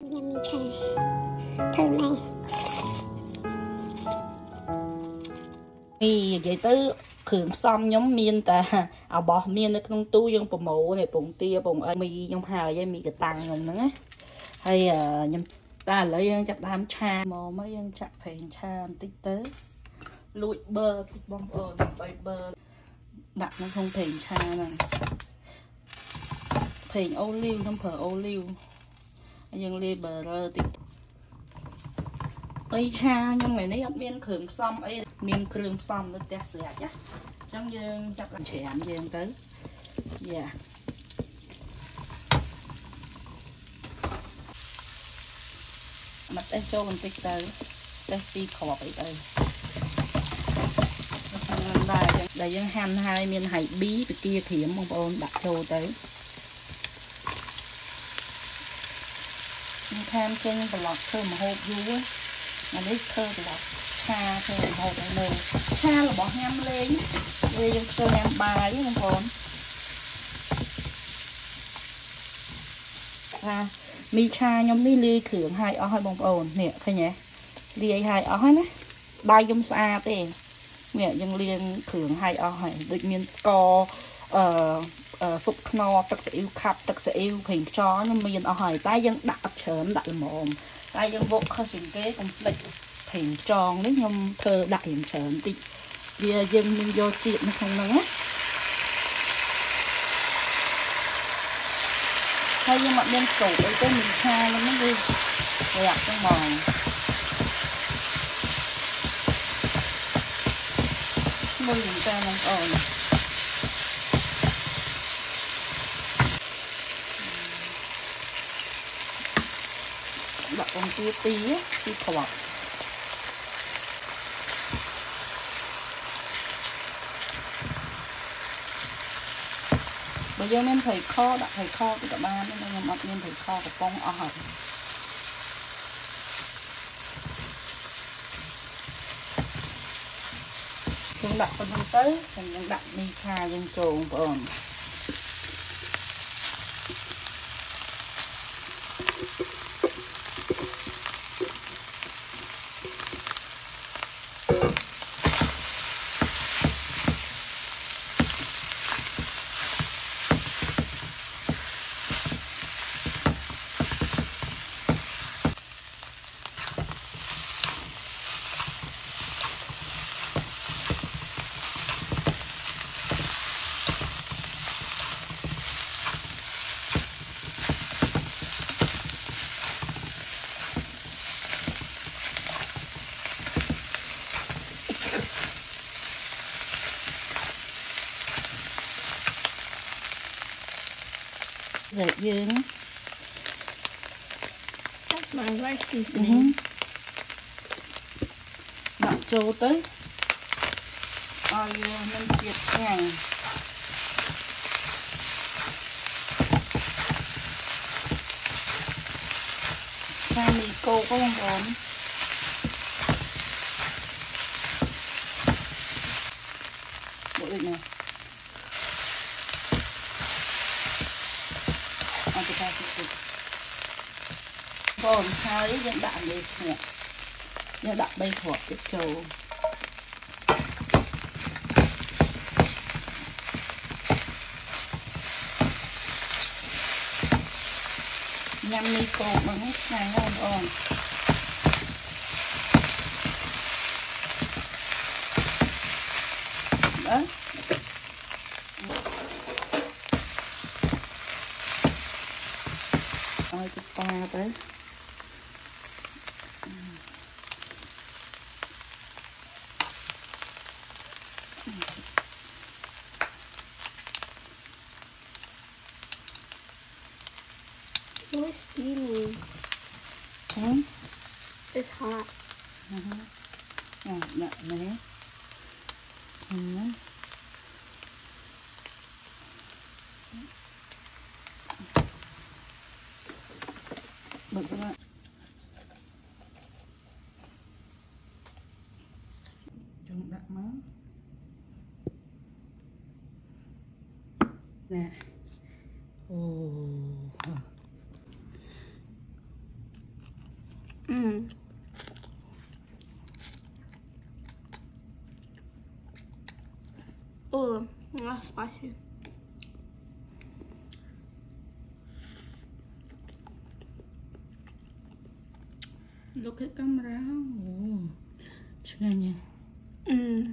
ញ៉ាំមីឆាធ្វើណែមីនិយាយទៅគ្រឿងផ្សំខ្ញុំមានតែអាបោះមាននៅក្នុងទូយើងប្រម៉ូនេះពងទាពងអីមីខ្ញុំហើយហើយមីកតាំងខ្ញុំហ្នឹងណាហើយខ្ញុំតែឥឡូវយើងចាប់ដើមឆាមកមកយើងចាក់ប្រេងឆាបន្តិចទៅលួចប៊ឺតិចបងប្អូនដើម្បីប៊ឺដាក់នៅក្នុងប្រេងឆាហ្នឹងប្រេងអូលីវខ្ញុំប្រើអូលីវហើ យយើងលាយប៊ឺរ៉ឺតិចអីឆាខ្ញុំថ្ងៃនេះអត់មានគ្រឿងផ្សំអីមានគ្រឿងផ្សំនៅផ្ទះស្រេចណាអញ្ចឹងយើងចាប់ច្រានយើងទៅយ៉ាមកតេះចូលបន្តិចទៅតេះពីរគ្រាប់អីទៅហ្នឹងដែរដែលយើងហាន់ហើយមានហៃប៊ីពគាក្រៀមបងប្អូនដាក់ចូលទៅ ខ្ញុំខានចេញប្រឡប់ធ្វើម្ហូបយូរអានេះធ្វើប្រឡប់ឆាធ្វើម្ហូបឲ្យមើលឆារបស់ញ៉ាំលេងវាយើងធ្វើញ៉ាំបាយបងប្អូនថាមីឆាខ្ញុំនេះលាយគ្រឿងហើយអស់ហើយបងប្អូននេះឃើញទេលាយហើយអស់ហើយណាដៃខ្ញុំស្អាតទេនេះយើងលាងគ្រឿងហើយអស់ហើយដូចមានស្ករអឺ ស៊ុបខ្នុរទឹកស៊ីអ៊ីវខាប់ទឹកស៊ីអ៊ីវប្រេងខ្យងខ្ញុំមានអស់ហើយតែយើងដាក់អត់ច្រើនដាក់ល្មមតែយើងវកខុសជាងគេកុំភ្លេចប្រេងខ្យងនេះខ្ញុំធ្វើដាក់រៀងច្រើនតិចវាយើងមានយកជាតិនៅក្នុងហ្នឹងណាហើយយើងអត់មានស្រូបអីទេមានឆាហ្នឹងវារាក់ហ្នឹងហ្មងមួយយ៉ាងតែបងប្អូន ដាក់បង្គាពីរពីរគ្រាប់បើយើងមានត្រីខដាក់ត្រីខទៅក៏បានដែរខ្ញុំអត់មានត្រីខកំប៉ុងអស់ហើយយើងដាក់ប៉ុណ្្នឹងទៅខ្ញុំនឹងដាក់មីឆាយើងចូលបងប្អូន ដែលយើង That's my rice seasoning ដាក់ចូលទៅឲ្យវាមានជាតិឆ្ងាញ់ខាងមីកោកបងប្អូនមកដូចនេះ បងហើយយើងដាក់លេស្នាក់យើងដាក់3គ្រាប់ទៀតចូលញ៉ាំមីកោកហ្នឹងឆ្ងាញ់ណាស់បងប្អូនអឺឲ្យទៅប៉ាទៅ It's steamy. Hmm? It's hot. Uh-huh. Yeah, nutmeg. Cumin. Mm-hmm. Looks like Don't that mom. There. Nah, spicy. Look at camera. Oh. Hmm.